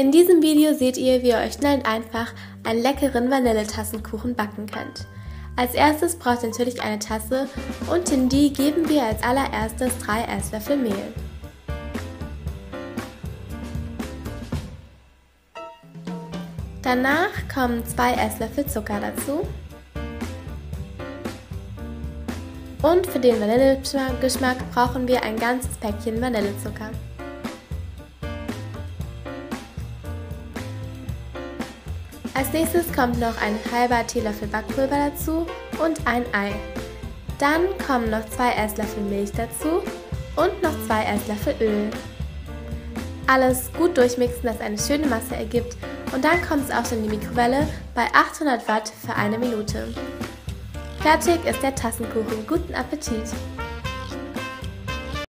In diesem Video seht ihr, wie ihr euch schnell und einfach einen leckeren Vanilletassenkuchen backen könnt. Als erstes braucht ihr natürlich eine Tasse und in die geben wir als allererstes 3 Esslöffel Mehl. Danach kommen 2 Esslöffel Zucker dazu. Und für den Vanillegeschmack brauchen wir ein ganzes Päckchen Vanillezucker. Als nächstes kommt noch ein halber Teelöffel Backpulver dazu und ein Ei. Dann kommen noch 2 Esslöffel Milch dazu und noch 2 Esslöffel Öl. Alles gut durchmixen, dass eine schöne Masse ergibt und dann kommt es auch schon in die Mikrowelle bei 800 Watt für eine Minute. Fertig ist der Tassenkuchen. Guten Appetit!